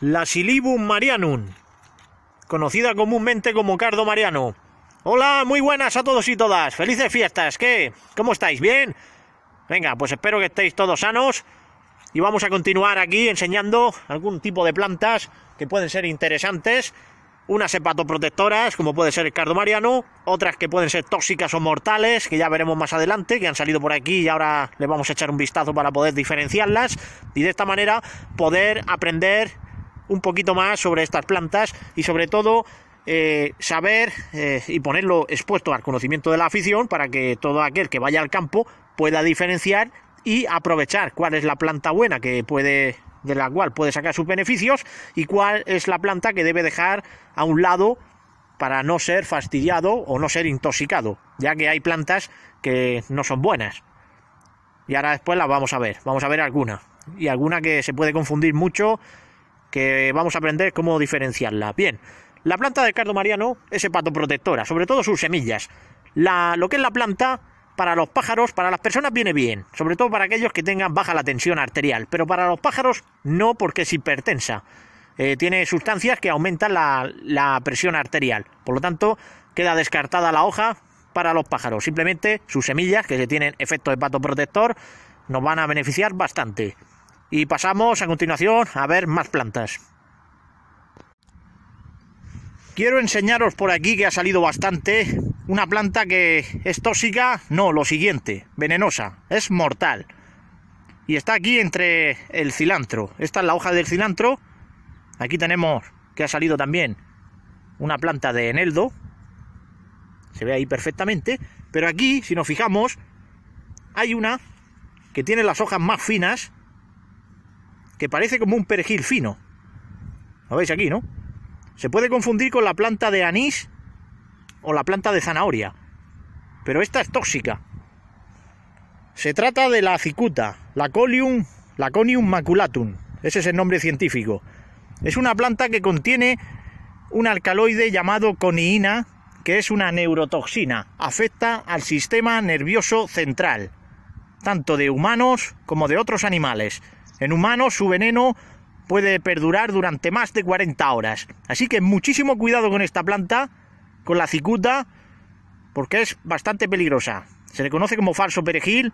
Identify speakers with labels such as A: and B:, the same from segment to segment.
A: la Silibum marianum, conocida comúnmente como cardo mariano. Hola, muy buenas a todos y todas. Felices fiestas. ¿Qué? ¿Cómo estáis? ¿Bien? Venga, pues espero que estéis todos sanos y vamos a continuar aquí enseñando algún tipo de plantas que pueden ser interesantes. Unas hepatoprotectoras, como puede ser el cardo mariano, otras que pueden ser tóxicas o mortales, que ya veremos más adelante, que han salido por aquí y ahora le vamos a echar un vistazo para poder diferenciarlas y de esta manera poder aprender un poquito más sobre estas plantas y sobre todo eh, saber eh, y ponerlo expuesto al conocimiento de la afición para que todo aquel que vaya al campo pueda diferenciar y aprovechar cuál es la planta buena que puede de la cual puede sacar sus beneficios y cuál es la planta que debe dejar a un lado para no ser fastidiado o no ser intoxicado, ya que hay plantas que no son buenas. Y ahora después las vamos a ver, vamos a ver alguna. Y alguna que se puede confundir mucho que vamos a aprender cómo diferenciarla. Bien, la planta de cardo mariano es hepatoprotectora, sobre todo sus semillas. La, lo que es la planta para los pájaros, para las personas viene bien, sobre todo para aquellos que tengan baja la tensión arterial, pero para los pájaros no porque es hipertensa. Eh, tiene sustancias que aumentan la, la presión arterial, por lo tanto queda descartada la hoja para los pájaros. Simplemente sus semillas, que tienen efecto hepatoprotector, nos van a beneficiar bastante. Y pasamos a continuación a ver más plantas. Quiero enseñaros por aquí que ha salido bastante una planta que es tóxica, no, lo siguiente, venenosa, es mortal. Y está aquí entre el cilantro. Esta es la hoja del cilantro. Aquí tenemos que ha salido también una planta de eneldo. Se ve ahí perfectamente. Pero aquí, si nos fijamos, hay una que tiene las hojas más finas que parece como un perejil fino. ¿Lo veis aquí, no? Se puede confundir con la planta de anís o la planta de zanahoria. Pero esta es tóxica. Se trata de la cicuta, la Colium, la Conium maculatum. Ese es el nombre científico. Es una planta que contiene un alcaloide llamado coniina, que es una neurotoxina. Afecta al sistema nervioso central, tanto de humanos como de otros animales. En humanos su veneno puede perdurar durante más de 40 horas. Así que muchísimo cuidado con esta planta, con la cicuta, porque es bastante peligrosa. Se le conoce como falso perejil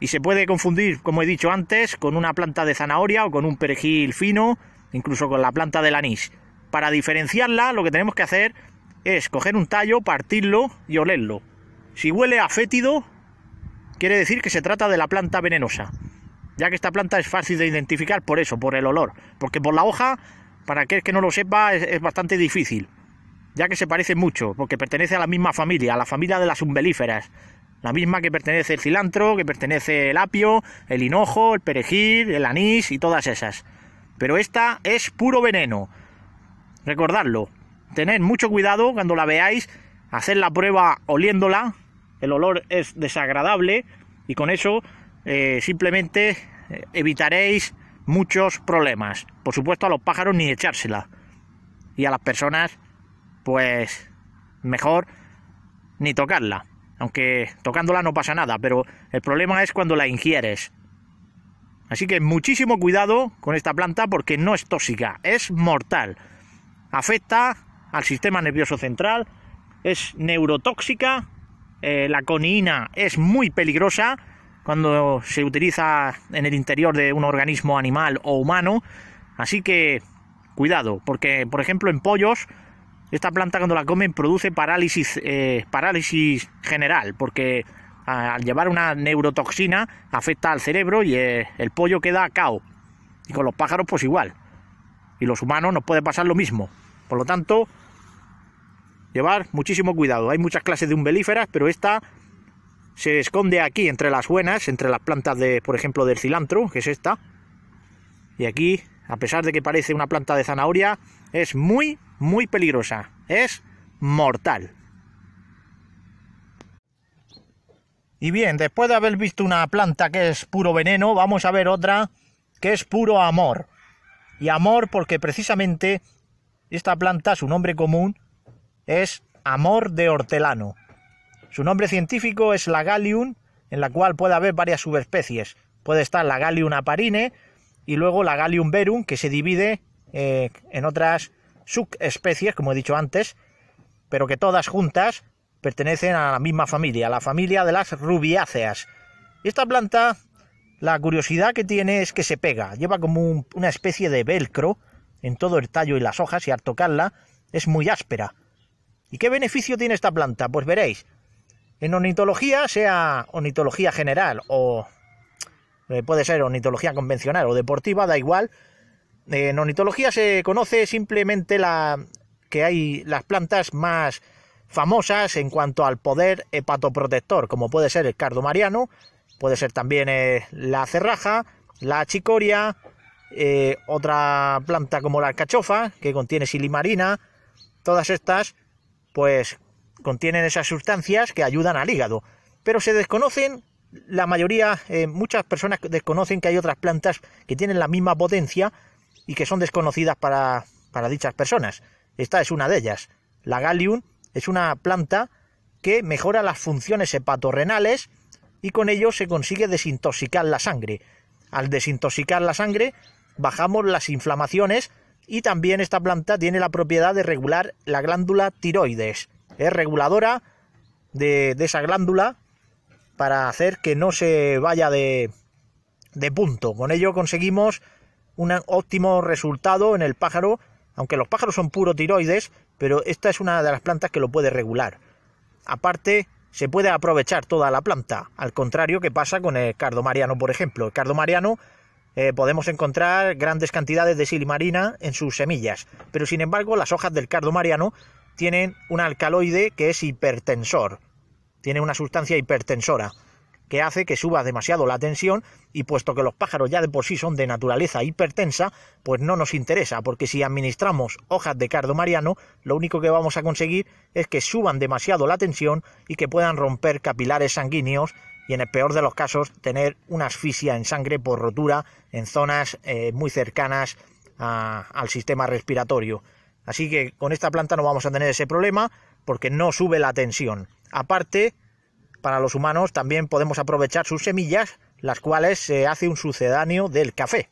A: y se puede confundir, como he dicho antes, con una planta de zanahoria o con un perejil fino, incluso con la planta del anís. Para diferenciarla, lo que tenemos que hacer es coger un tallo, partirlo y olerlo. Si huele a fétido, quiere decir que se trata de la planta venenosa ya que esta planta es fácil de identificar por eso, por el olor, porque por la hoja, para aquel que no lo sepa, es, bastante difícil, ya que se parece mucho, porque pertenece a la misma familia, a la familia de las umbelíferas, la misma que pertenece el cilantro, que pertenece el apio, el hinojo, el perejil, el anís y todas esas. Pero esta es puro veneno. Recordadlo, tened mucho cuidado cuando la veáis, hacer la prueba oliéndola, el olor es desagradable y con eso eh, simplemente eh, evitaréis muchos problemas. Por supuesto a los pájaros ni echársela. Y a las personas, pues mejor ni tocarla. Aunque tocándola no pasa nada, pero el problema es cuando la ingieres. Así que muchísimo cuidado con esta planta porque no es tóxica, es mortal. Afecta al sistema nervioso central, es neurotóxica, eh, la coniina es muy peligrosa cuando se utiliza en el interior de un organismo animal o humano. Así que cuidado, porque por ejemplo en pollos esta planta cuando la comen produce parálisis, eh, parálisis general, porque al llevar una neurotoxina afecta al cerebro y eh, el pollo queda cao. Y con los pájaros pues igual. Y los humanos nos puede pasar lo mismo. Por lo tanto, llevar muchísimo cuidado. Hay muchas clases de umbelíferas, pero esta se esconde aquí entre las buenas, entre las plantas de, por ejemplo, del cilantro, que es esta. Y aquí, a pesar de que parece una planta de zanahoria, es muy, muy peligrosa. Es mortal. Y bien, después de haber visto una planta que es puro veneno, vamos a ver otra que es puro amor. Y amor porque precisamente esta planta, su nombre común, es amor de hortelano. Su nombre científico es la Gallium, en la cual puede haber varias subespecies. Puede estar la Gallium aparine y luego la Gallium verum, que se divide eh, en otras subespecies, como he dicho antes, pero que todas juntas pertenecen a la misma familia, la familia de las rubiáceas. Esta planta, la curiosidad que tiene es que se pega, lleva como una especie de velcro en todo el tallo y las hojas y al tocarla es muy áspera. ¿Y qué beneficio tiene esta planta? Pues veréis. En ornitología, sea ornitología general o eh, puede ser ornitología convencional o deportiva, da igual. En ornitología se conoce simplemente la que hay las plantas más famosas en cuanto al poder hepatoprotector, como puede ser el cardomariano, puede ser también eh, la cerraja, la chicoria, eh, otra planta como la alcachofa, que contiene silimarina, todas estas, pues contienen esas sustancias que ayudan al hígado, pero se desconocen, la mayoría, eh, muchas personas desconocen que hay otras plantas que tienen la misma potencia y que son desconocidas para, para dichas personas. Esta es una de ellas, la Gallium, es una planta que mejora las funciones hepatorrenales y con ello se consigue desintoxicar la sangre. Al desintoxicar la sangre bajamos las inflamaciones y también esta planta tiene la propiedad de regular la glándula tiroides. Es reguladora de, esa glándula para hacer que no se vaya de, de punto. Con ello conseguimos un óptimo resultado en el pájaro, aunque los pájaros son puro tiroides, pero esta es una de las plantas que lo puede regular. Aparte, se puede aprovechar toda la planta, al contrario que pasa con el cardomariano, por ejemplo. El cardomariano eh, podemos encontrar grandes cantidades de silimarina en sus semillas, pero sin embargo las hojas del cardomariano tienen un alcaloide que es hipertensor, tiene una sustancia hipertensora que hace que suba demasiado la tensión y puesto que los pájaros ya de por sí son de naturaleza hipertensa, pues no nos interesa, porque si administramos hojas de cardo mariano, lo único que vamos a conseguir es que suban demasiado la tensión y que puedan romper capilares sanguíneos y en el peor de los casos tener una asfixia en sangre por rotura en zonas eh, muy cercanas al sistema respiratorio. Así que con esta planta no vamos a tener ese problema porque no sube la tensión. Aparte, para los humanos también podemos aprovechar sus semillas, las cuales se hace un sucedáneo del café.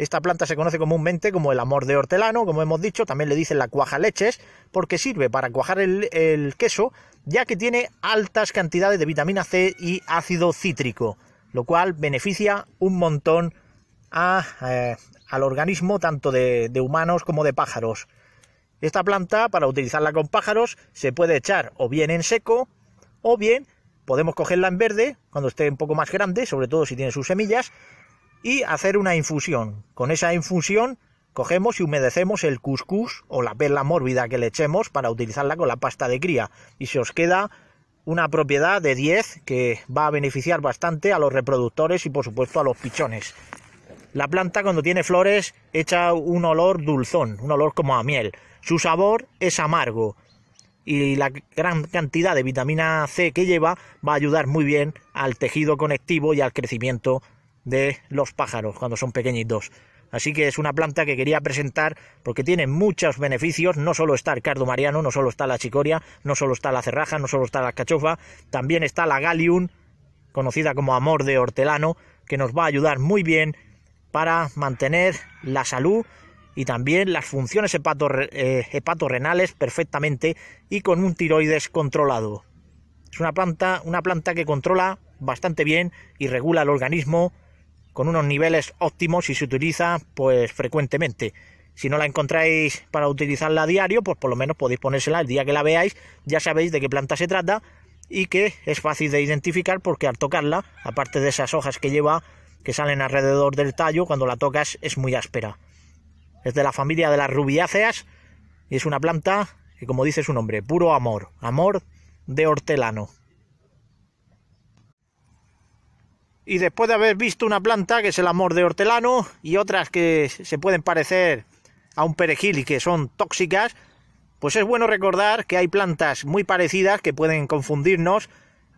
A: Esta planta se conoce comúnmente como el amor de hortelano, como hemos dicho, también le dicen la cuaja leches, porque sirve para cuajar el, queso, ya que tiene altas cantidades de vitamina C y ácido cítrico, lo cual beneficia un montón eh, al organismo tanto de humanos como de pájaros. Esta planta, para utilizarla con pájaros, se puede echar o bien en seco o bien podemos cogerla en verde cuando esté un poco más grande, sobre todo si tiene sus semillas, y hacer una infusión. Con esa infusión cogemos y humedecemos el cuscús o la perla mórbida que le echemos para utilizarla con la pasta de cría y se os queda una propiedad de 10 que va a beneficiar bastante a los reproductores y por supuesto a los pichones. La planta cuando tiene flores echa un olor dulzón, un olor como a miel. Su sabor es amargo, y la gran cantidad de vitamina C que lleva va a ayudar muy bien al tejido conectivo y al crecimiento de los pájaros cuando son pequeñitos. Así que es una planta que quería presentar porque tiene muchos beneficios. No solo está el cardo mariano, no solo está la chicoria, no solo está la cerraja, no solo está la cachofa, también está la gallium, conocida como amor de hortelano, que nos va a ayudar muy bien para mantener la salud y también las funciones eh, hepatorrenales perfectamente y con un tiroides controlado. Es una planta, una planta que controla bastante bien y regula el organismo con unos niveles óptimos y se utiliza pues frecuentemente. Si no la encontráis para utilizarla a diario, pues por lo menos podéis ponérsela el día que la veáis, ya sabéis de qué planta se trata y que es fácil de identificar porque al tocarla, aparte de esas hojas que lleva que salen alrededor del tallo, cuando la tocas es muy áspera. Es de la familia de las rubiáceas y es una planta que, como dice su nombre, puro amor, amor de hortelano. Y después de haber visto una planta que es el amor de hortelano y otras que se pueden parecer a un perejil y que son tóxicas, pues es bueno recordar que hay plantas muy parecidas que pueden confundirnos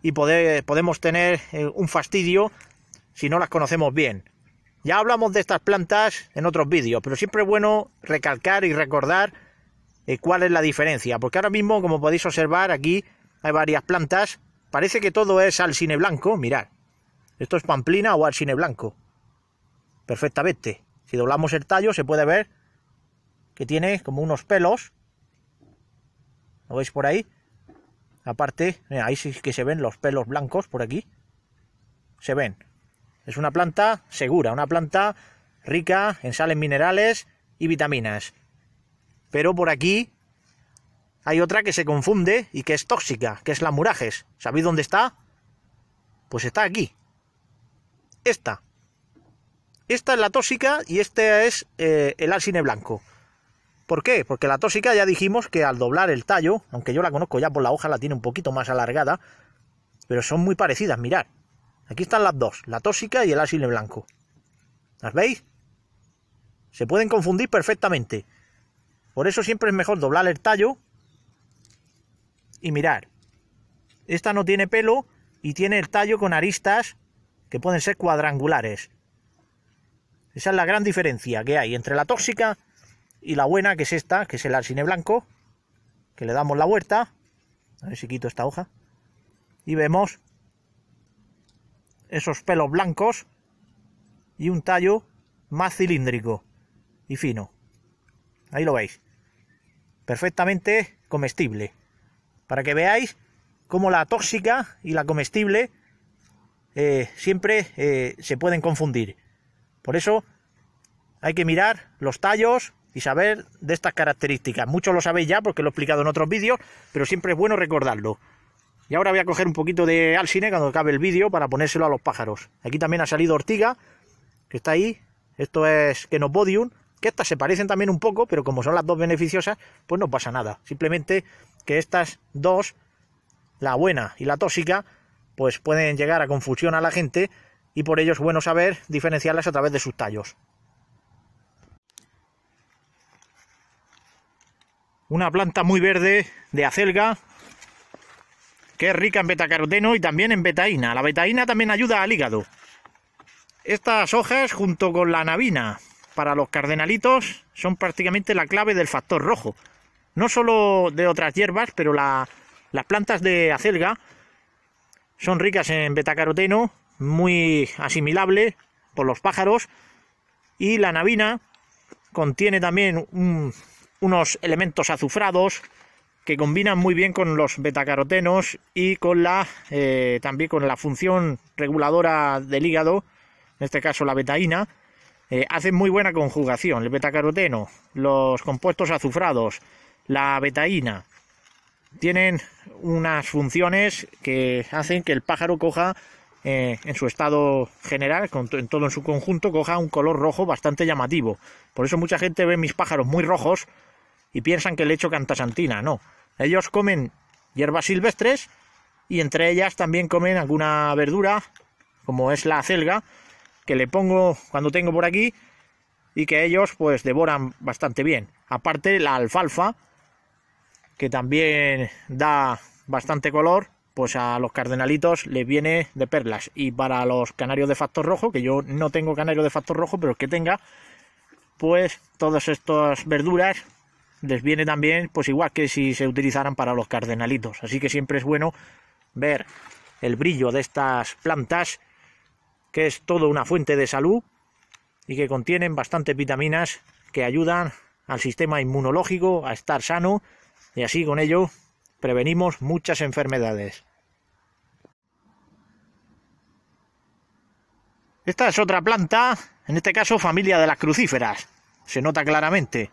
A: y podemos tener eh, un fastidio si no las conocemos bien. Ya hablamos de estas plantas en otros vídeos, pero siempre es bueno recalcar y recordar eh, cuál es la diferencia, porque ahora mismo, como podéis observar, aquí hay varias plantas, parece que todo es alcine blanco, mirad, esto es pamplina o alcine blanco, perfectamente. Si doblamos el tallo se puede ver que tiene como unos pelos. ¿Lo veis por ahí? Aparte, ahí sí que se ven los pelos blancos por aquí. Se ven. Es una planta segura, una planta rica en sales minerales y vitaminas. Pero por aquí hay otra que se confunde y que es tóxica, que es la murajes. ¿Sabéis dónde está? Pues está aquí. Esta. Esta es la tóxica y este es eh, el alcine blanco. ¿Por qué? Porque la tóxica ya dijimos que al doblar el tallo, aunque yo la conozco ya por la hoja, la tiene un poquito más alargada, pero son muy parecidas, mirad. Aquí están las dos, la tóxica y el alcine blanco. ¿Las veis? Se pueden confundir perfectamente. Por eso siempre es mejor doblar el tallo y mirar. Esta no tiene pelo y tiene el tallo con aristas que pueden ser cuadrangulares. Esa es la gran diferencia que hay entre la tóxica y la buena, que es esta, que es el alcine blanco, que le damos la vuelta. A ver si quito esta hoja. Y vemos esos pelos blancos y un tallo más cilíndrico y fino. Ahí lo veis. Perfectamente comestible. Para que veáis cómo la tóxica y la comestible eh, siempre eh, se pueden confundir. Por eso hay que mirar los tallos y saber de estas características. Muchos lo sabéis ya porque lo he explicado en otros vídeos, pero siempre es bueno recordarlo. Y ahora voy a coger un poquito de alcine cuando acabe el vídeo para ponérselo a los pájaros. Aquí también ha salido ortiga, que está ahí. Esto es Kenopodium, que estas se parecen también un poco, pero como son las dos beneficiosas, pues no pasa nada. Simplemente que estas dos, la buena y la tóxica, pues pueden llegar a confusión a la gente y por ello es bueno saber diferenciarlas a través de sus tallos. Una planta muy verde de acelga que es rica en betacaroteno y también en betaína. La betaína también ayuda al hígado. Estas hojas junto con la navina para los cardenalitos son prácticamente la clave del factor rojo. No solo de otras hierbas, pero las plantas de acelga son ricas en betacaroteno, muy asimilable por los pájaros, y la navina contiene también unos elementos azufrados que combinan muy bien con los betacarotenos y con la eh, también con la función reguladora del hígado, en este caso la betaína, eh, hacen muy buena conjugación. El betacaroteno, los compuestos azufrados, la betaína, tienen unas funciones que hacen que el pájaro coja eh, en su estado general, en todo en su conjunto, coja un color rojo bastante llamativo. Por eso mucha gente ve mis pájaros muy rojos y piensan que le echo cantasantina. No, ellos comen hierbas silvestres y entre ellas también comen alguna verdura, como es la acelga, que le pongo cuando tengo por aquí y que ellos pues devoran bastante bien. Aparte la alfalfa, que también da bastante color, pues a los cardenalitos les viene de perlas. Y para los canarios de factor rojo, que yo no tengo canario de factor rojo, pero que tenga, pues todas estas verduras les viene también, pues igual que si se utilizaran para los cardenalitos. Así que siempre es bueno ver el brillo de estas plantas, que es todo una fuente de salud y que contienen bastantes vitaminas que ayudan al sistema inmunológico a estar sano y así con ello prevenimos muchas enfermedades. Esta es otra planta, en este caso familia de las crucíferas. Se nota claramente.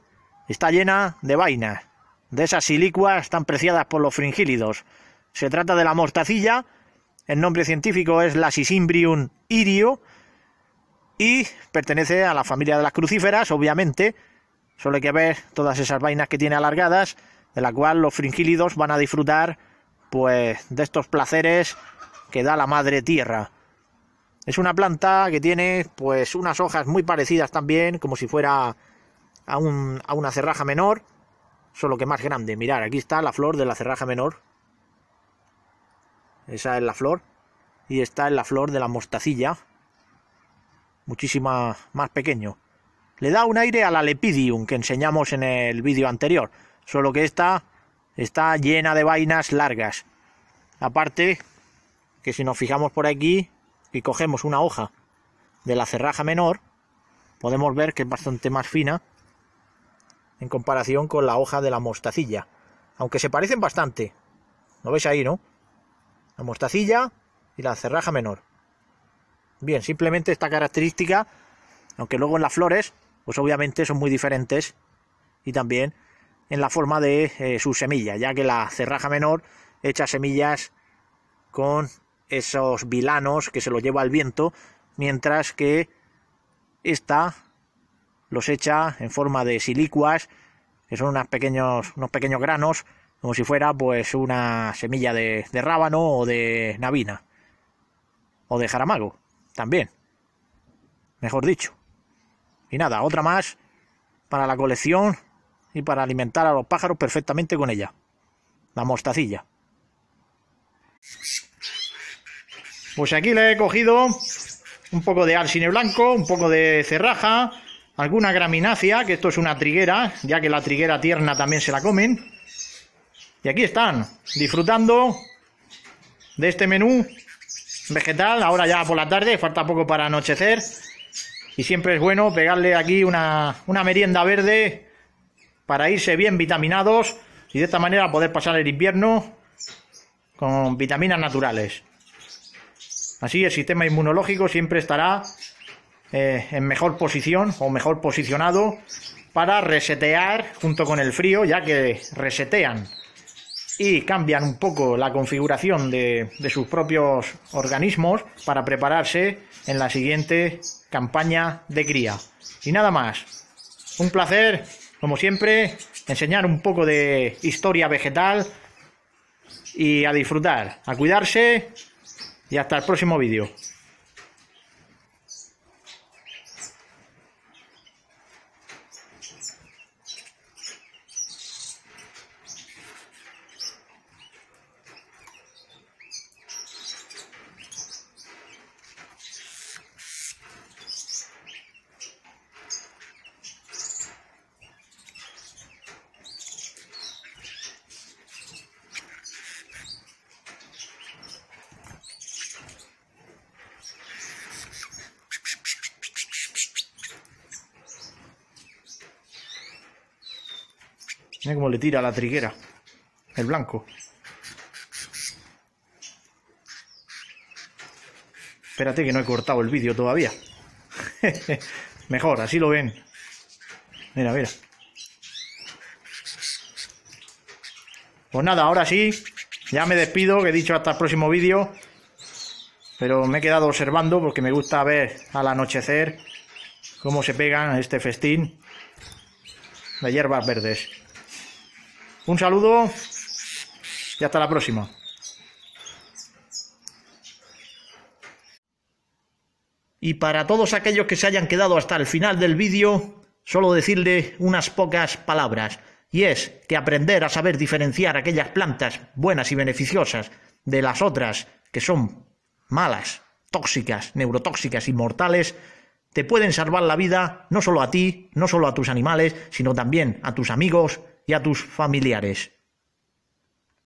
A: Está llena de vainas, de esas silicuas tan preciadas por los fringílidos. Se trata de la mostacilla, el nombre científico es la Sisimbrium irio y pertenece a la familia de las crucíferas, obviamente. Solo hay que ver todas esas vainas que tiene alargadas, de la cual los fringílidos van a disfrutar pues de estos placeres que da la madre tierra. Es una planta que tiene pues unas hojas muy parecidas también, como si fuera a, una cerraja menor, solo que más grande. Mirar, aquí está la flor de la cerraja menor. Esa es la flor. Y está en la flor de la mostacilla. Muchísima más pequeño. Le da un aire a la lepidium que enseñamos en el vídeo anterior. Solo que esta está llena de vainas largas. Aparte que si nos fijamos por aquí y cogemos una hoja de la cerraja menor, podemos ver que es bastante más fina en comparación con la hoja de la mostacilla. Aunque se parecen bastante. ¿Lo veis ahí, no? La mostacilla y la cerraja menor. Bien, simplemente esta característica, aunque luego en las flores, pues obviamente son muy diferentes y también en la forma de eh, sus semillas, ya que la cerraja menor echa semillas con esos vilanos que se los lleva el viento, mientras que esta los echa en forma de silicuas, que son unos pequeños, unos pequeños granos, como si fuera pues una semilla de, rábano o de navina, o de jaramago, también, mejor dicho. Y nada, otra más para la colección y para alimentar a los pájaros perfectamente con ella, la mostacilla. Pues aquí le he cogido un poco de alcine blanco, un poco de cerraja, alguna graminácea, que esto es una triguera, ya que la triguera tierna también se la comen. Y aquí están, disfrutando de este menú vegetal, ahora ya por la tarde, falta poco para anochecer. Y siempre es bueno pegarle aquí una, una merienda verde para irse bien vitaminados y de esta manera poder pasar el invierno con vitaminas naturales. Así el sistema inmunológico siempre estará eh, en mejor posición o mejor posicionado para resetear junto con el frío, ya que resetean y cambian un poco la configuración de, de sus propios organismos para prepararse en la siguiente campaña de cría. Y nada más. Un placer, como siempre, enseñar un poco de historia vegetal y a disfrutar, a cuidarse y hasta el próximo vídeo. Mira cómo le tira la triguera. El blanco. Espérate que no he cortado el vídeo todavía. Mejor, así lo ven. Mira, mira. Pues nada, ahora sí, ya me despido, que he dicho hasta el próximo vídeo. Pero me he quedado observando porque me gusta ver al anochecer cómo se pegan este festín de hierbas verdes. Un saludo y hasta la próxima. Y para todos aquellos que se hayan quedado hasta el final del vídeo, solo decirle unas pocas palabras. Y es que aprender a saber diferenciar aquellas plantas buenas y beneficiosas de las otras que son malas, tóxicas, neurotóxicas y mortales, te pueden salvar la vida no solo a ti, no solo a tus animales, sino también a tus amigos y a tus familiares.